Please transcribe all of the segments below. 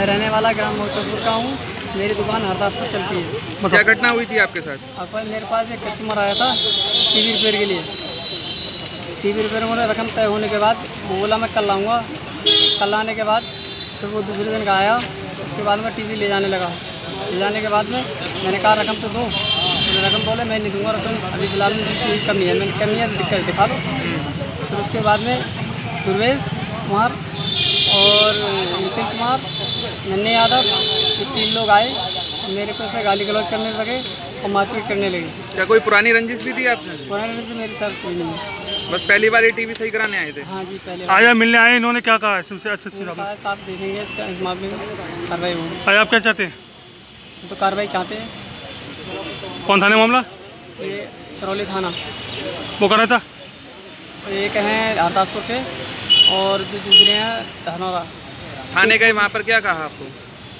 मैं रहने वाला ग्राम मोचरपुर का हूँ। मेरी दुकान हरदास पर चलती है। क्या मतलब घटना हुई थी आपके साथ? अब मेरे पास एक कस्टमर आया था टीवी रिपेयर के लिए। टीवी रिपेयर में रकम तय होने के बाद। वो बोला मैं कल लाऊँगा कल लाने के बाद फिर वो दूसरे दिन का आया। उसके बाद मैं टीवी ले जाने लगा। ले जाने के बाद में मैंने कहा रकम तो दो। तो रकम बोले मैं नहीं दूँगा रकम। अभी फ़िलहाल में कोई कमी है। मैंने कमी है दिक्कत दिखा दो। फिर उसके बाद में दुर्वेश कुमार और नितिन कुमार नन्हे यादव ये तीन लोग आए मेरे को से गाली गलौज करने लगे और मारपीट करने लगे। क्या कोई पुरानी रंजिश भी थी आपसे? पुराने से मेरे साथ कोई नहीं। बस पहली बार ये टीवी सही कराने आए थे? हाँ जी पहले आप मिलने आए इन्होंने क्या कहा? ने? साथ देखेंगे इसका इस मामले में कार्रवाई होगी। आज आप क्या चाहते हैं? तो कार्रवाई चाहते हैं। कौन थाने मामला? ये सरौली थाना। वो कर रहा था? एक हैं हरदासपुर के और जो दूसरे हैं धनौरा। थाने गए वहाँ पर क्या कहा आपको?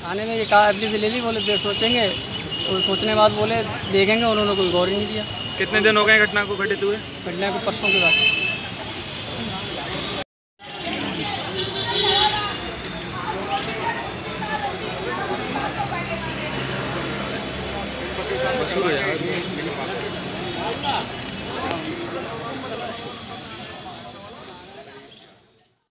थाने में ये कहा एफडी से ले ली बोले सोचेंगे। और सोचने के बाद बोले देखेंगे उन्होंने कोई गौर ही नहीं दिया कितने दिन हो गए घटना को घटित हुए? घटना को परसों के बाद।